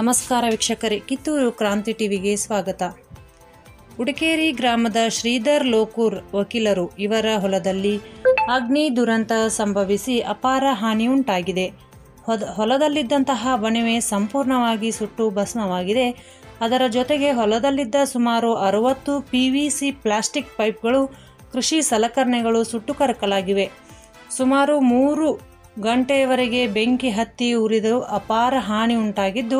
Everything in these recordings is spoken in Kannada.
ನಮಸ್ಕಾರ ವೀಕ್ಷಕರೇ, ಕಿತ್ತೂರು ಕ್ರಾಂತಿ ಟಿವಿಗೆ ಸ್ವಾಗತ. ಉಡಕೇರಿ ಗ್ರಾಮದ ಶ್ರೀಧರ್ ಲೋಕೂರ್ ವಕೀಲರು ಇವರ ಹೊಲದಲ್ಲಿ ಅಗ್ನಿ ದುರಂತ ಸಂಭವಿಸಿ ಅಪಾರ ಹಾನಿ ಉಂಟಾಗಿದೆ ಹೊಲದಲ್ಲಿದ್ದಂತಹ ಬಣವೆ ಸಂಪೂರ್ಣವಾಗಿ ಸುಟ್ಟು ಭಸ್ಮವಾಗಿದೆ. ಅದರ ಜೊತೆಗೆ ಹೊಲದಲ್ಲಿದ್ದ ಸುಮಾರು ಅರವತ್ತು ಪಿ ವಿ ಸಿ ಪ್ಲಾಸ್ಟಿಕ್ ಪೈಪ್ಗಳು, ಕೃಷಿ ಸಲಕರಣೆಗಳು ಸುಟ್ಟು ಕರಕಲಾಗಿವೆ. ಸುಮಾರು ಮೂರು ಗಂಟೆಯವರೆಗೆ ಬೆಂಕಿ ಹತ್ತಿ ಉರಿದು ಅಪಾರ ಹಾನಿ ಉಂಟಾಗಿದ್ದು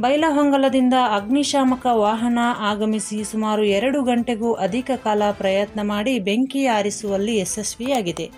ಬೈಲಹೊಂಗಲದಿಂದ ಅಗ್ನಿಶಾಮಕ ವಾಹನ ಆಗಮಿಸಿ ಸುಮಾರು ಎರಡು ಗಂಟೆಗೂ ಅಧಿಕ ಕಾಲ ಪ್ರಯತ್ನ ಮಾಡಿ ಬೆಂಕಿ ಆರಿಸುವಲ್ಲಿ ಯಶಸ್ವಿಯಾಗಿದೆ.